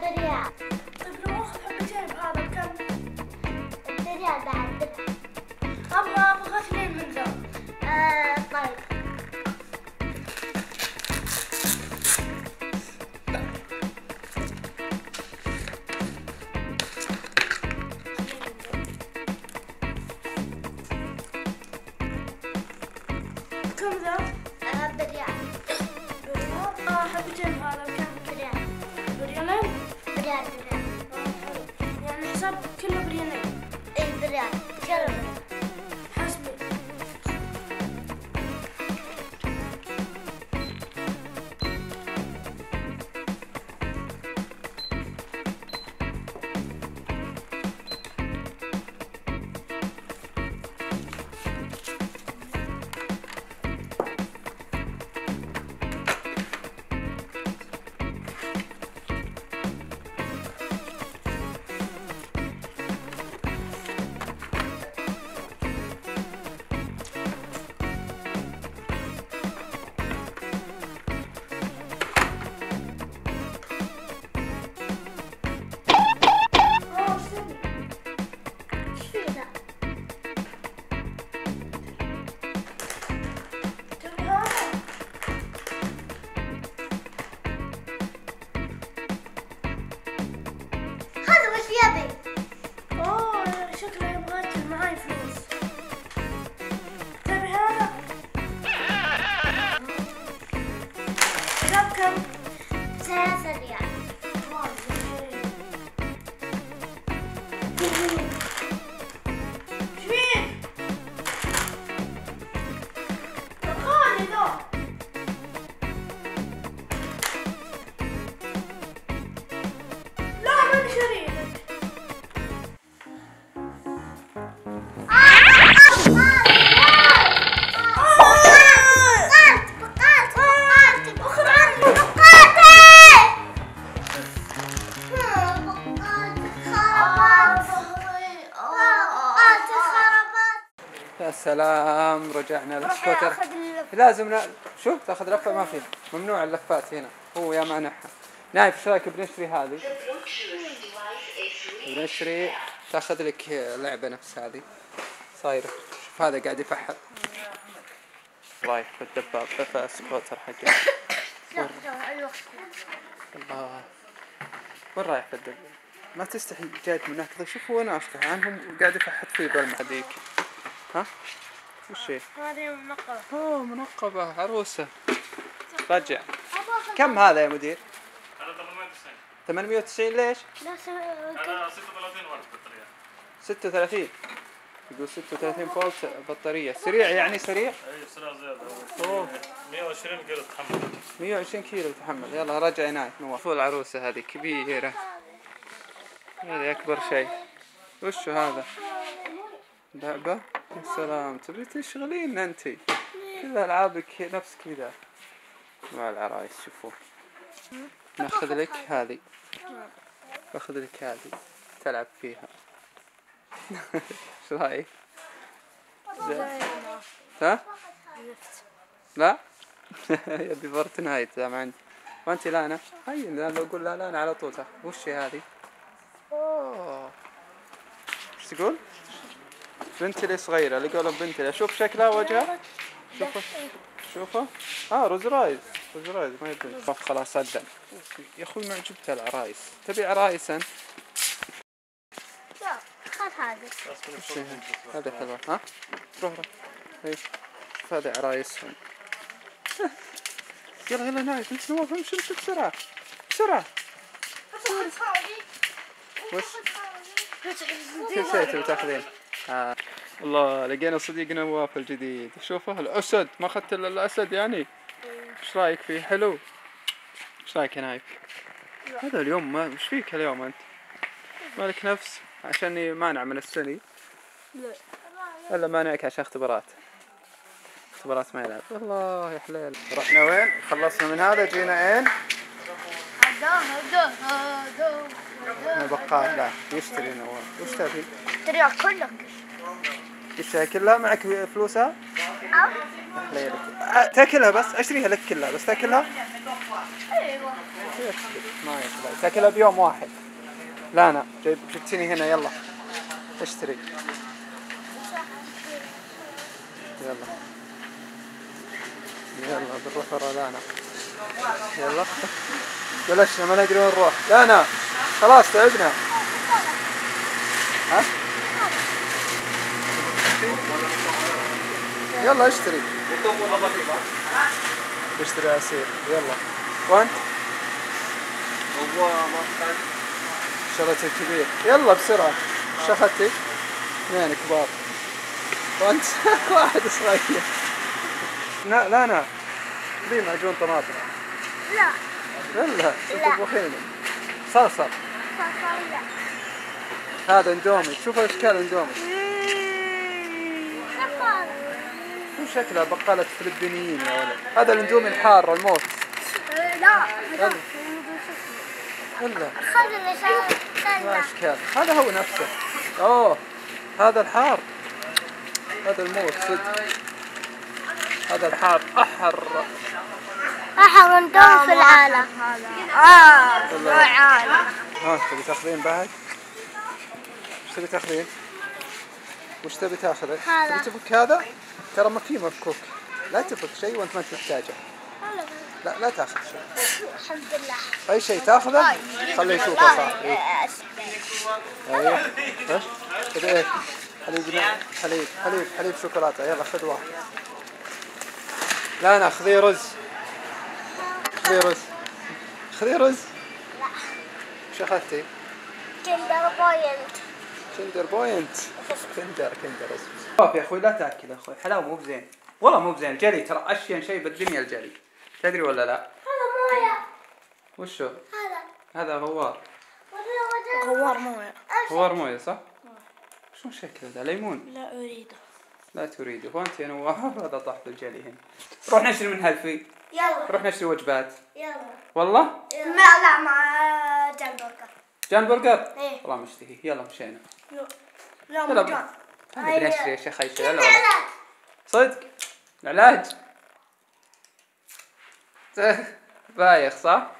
دريع طيب لو اخذ حبتين بهذا بكم؟ الدريع بعد درع أبغى أبغى اثنين من ذا آه، طيب كم ذا؟ آه دريع أبغى آه، حبتين هذا بكم؟ What's up. سلام رجعنا للسكوتر لازم ن... شوف تأخذ لفة ما في. ممنوع اللفات هنا. هو يا مانعها نايف إيش رأيك بنشتري هذه؟ بنشتري. تأخذ لك لعبة نفس هذه. صايره شوف هذا قاعد يفحط. رايح في الدباب في السكوتر حقه. الله. وين رايح في الدباب؟ ما تستحي جايك من هناك. شوف وين استحي عنهم قاعد يفحط فيه بالمع هذيك ها؟ وش هي؟ هذه منقبة. اوه منقبة عروسة. رجع كم هذا يا مدير؟ هذا 890 890 ليش؟ لا س- هذا 36 واط بطارية. 36 يقول 36 فولت بطارية. سريع يعني سريع؟ أي سرعه زيادة. أوه. 120 كيلو تحمل. 120 كيلو يتحمل يلا رجع هناك نواف. العروسة هذه كبيرة. هذه. أكبر شيء. وشو هذا؟ لعبة؟ يا سلام تبي تشغلين أنت كل ألعابك نفس كذا مع العرايس شوفوا ناخذ لك هذه باخذ لك هذه تلعب فيها إيش رايك؟ ها؟ لا؟ يبي فورتنايت ما عندي وانت لا أنا هاي لو أقول لا لا أنا على طول. وش هذه؟ أوه إيش تقول؟ بنتي لي صغيرة؟ اللي قولوا بنتي لي شوف شكلها وجهها. شوفوا شوفوا آه روز رايز روز رايز ما يدري خلاص صدق يا أخوي معجبت العرايس تبي عرايس انت؟ لا خذ هي؟ هذه حلوة. ها؟ روح روح. اي هذه عرايسهم يلا يلا نايف إنت نواف امشي امشي بسرعة بسرعة وش؟ شيء تبي تأخذين؟ آه. الله لقينا صديق نواف الجديد. شوفه الأسد. ما أخذت إلا الأسد يعني. إيش رأيك فيه؟ حلو. إيش رأيك يا نايف هذا اليوم ما إيش فيك اليوم أنت؟ مالك نفس؟ عشاني مانع من السني. لا الا مانعك عشان اختبارات؟ اختبارات ما يلعب. والله يا حليل رحنا وين؟ خلصنا من هذا جينا إين؟ البقال لا يشتري نواف وش تبي؟ ترى كلك. وش كلها معك فلوسها أه، تاكلها بس؟ أشتريها لك كلها بس تاكلها؟ أيوه. ما تاكلها بيوم واحد. لا أنا. جبتني هنا يلا. اشتري. يلا. يلا بنروح ورا لانا يلا. بلشنا ما ندري وين نروح. لانا خلاص تعبنا. ها؟ يلا اشتري. اشتري عصير يلا. وانت؟ شريت الكبير يلا بسرعة. اخذتي؟ اثنين كبار. وانت؟ واحد صغير. لا لا أنا ذي معجون طماطم؟ لا. يلا تطبخين صلصة صلصة هذا اندومي. شوف اشكال اندومي. شو شكلها بقالة فلبينيين يا ولد؟ هذا الاندومي الحار الموت. لا خلنا ما أشكال. هذا هو نفسه. أوه. هذا الحار. هذا الموت صدق. هذا الحار. أحر. أحر ندور في العالم. آه. العالم ها تبي تاخذين بعد؟ وش تبي تاخذين؟ وش تبي تاخذه؟ هذا. تبي تفك هذا؟ ترى ما في مفكوك لا تفك شيء وانت ما أنت محتاجه لا لا تاخذ شيء الحمد لله أي شيء تاخذه خليه يشوفه صح إيه. أيوه إيش؟ إيه؟ حليب. حليب حليب حليب شوكولاتة يلا خذ واحد لا أنا خذي رز خذي رز خذي رز اخذتي؟ Kinder Bueno Kinder Bueno Kinder Kinder شوف يا أخوي لا تأكل يا أخوي حلاوة مو بزين. والله مو بزين جلي ترى أشين شيء بالدنيا الجلي تدري ولا لا؟ هذا موية. وشو؟ هذا. هذا غوار. غوار موية. غوار موية صح؟ شو شكله ذا؟ ليمون. لا أريده. لا تريده. وانت يا نواف هذا طاح بالجلي هنا. روح نشتري من هالفي يلا. روح نشتري وجبات. يلا. والله؟ ما لا مع جنبركة جان برجر إيه. والله مشتهي. يلا مشينا. لا يلا مو جان نشتري يا شيخ هاي يلا صدق؟ العلاج. بايخ صح؟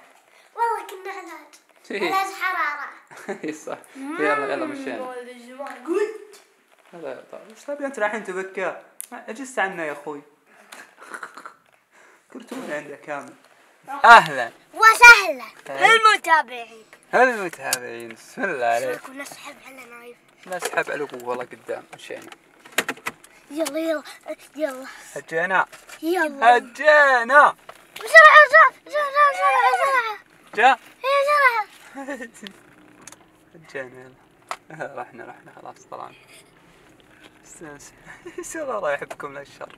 والله كنا علاج. إيه. علاج حرارة. اي صح. يلا يلا مشينا. هذا طيب إيش تبي أنت رايحين تبكى أجلس عنا يا أخوي. كرتون عندك كامل أهلا. وسهلا. المتابعين المتابعين بسم الله عليك. نسحب على نايف. نسحب على ابوه والله قدام. مشينا يلا يلا. يلا. هجينا. يلا. هجينا. بسرعة بسرعة بسرعة بسرعة بسرعة. جاء هي بسرعة. هجينا يلا. رحنا رحنا. خلاص طلعنا. استانس الله الله يحبكم لا الشر